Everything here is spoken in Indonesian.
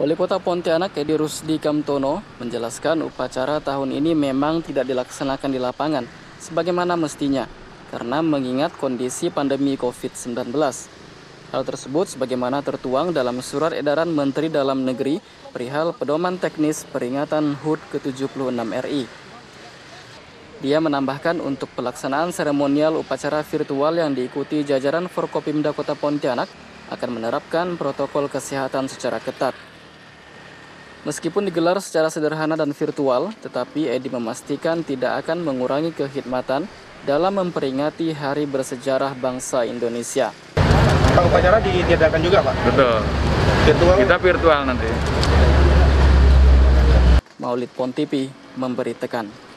Wali Kota Pontianak Edi Rusdi Kamtono menjelaskan upacara tahun ini memang tidak dilaksanakan di lapangan sebagaimana mestinya karena mengingat kondisi pandemi COVID-19. Hal tersebut sebagaimana tertuang dalam surat edaran Menteri Dalam Negeri perihal pedoman teknis peringatan HUT ke-76 RI. Dia menambahkan untuk pelaksanaan seremonial upacara virtual yang diikuti jajaran Forkopimda Kota Pontianak akan menerapkan protokol kesehatan secara ketat. Meskipun digelar secara sederhana dan virtual, tetapi Edi memastikan tidak akan mengurangi kehidmatan dalam memperingati Hari Bersejarah Bangsa Indonesia. Pak upacara ditiadakan juga Pak? Betul. Virtual? Kita virtual nanti. Maulid Pontipi memberitakan.